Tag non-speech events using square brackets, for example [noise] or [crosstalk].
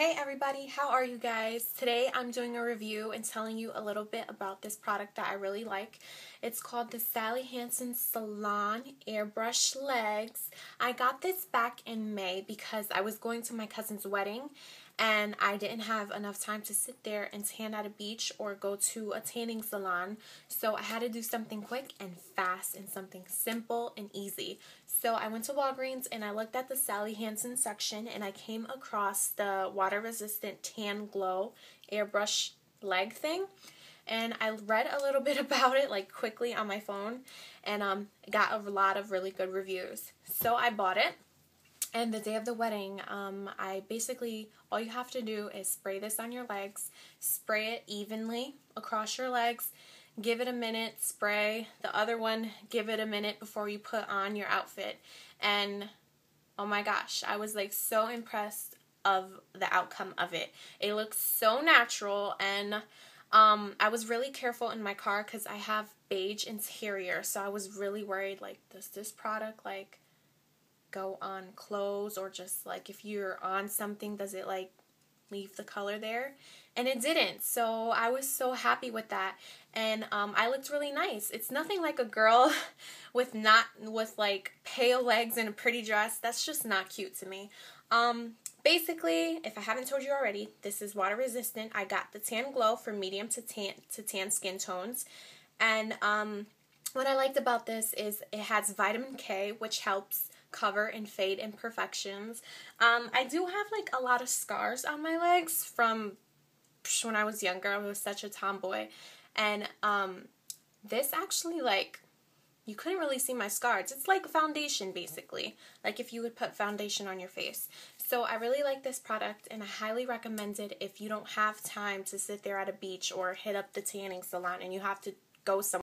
Hey everybody, how are you guys? Today I'm doing a review and telling you a little bit about this product that I really like. It's called the Sally Hansen Salon Airbrush Legs. I got this back in May because I was going to my cousin's wedding and I didn't have enough time to sit there and tan at a beach or go to a tanning salon. So I had to do something quick and fast and something simple and easy. So I went to Walgreens and I looked at the Sally Hansen section and I came across the water resistant tan glow airbrush leg thing and I read a little [laughs] bit about it like quickly on my phone and um got a lot of really good reviews. So I bought it and the day of the wedding, um, I basically, all you have to do is spray this on your legs, spray it evenly across your legs, give it a minute, spray the other one, give it a minute before you put on your outfit. And oh my gosh, I was like so impressed of the outcome of it. It looks so natural and um, I was really careful in my car because I have beige interior, so I was really worried like, does this product like go on clothes or just like if you're on something, does it like leave the color there? And it didn't. So I was so happy with that. And um, I looked really nice. It's nothing like a girl [laughs] with not with like pale legs and a pretty dress. That's just not cute to me. Um, basically, if I haven't told you already, this is water resistant. I got the Tan Glow for medium to tan to tan skin tones. And um, what I liked about this is it has vitamin K, which helps cover and fade imperfections. Um, I do have like a lot of scars on my legs from when I was younger. I was such a tomboy. And um, this actually like you couldn't really see my scars. It's like foundation basically, like if you would put foundation on your face. So I really like this product and I highly recommend it if you don't have time to sit there at a beach or hit up the tanning salon and you have to go somewhere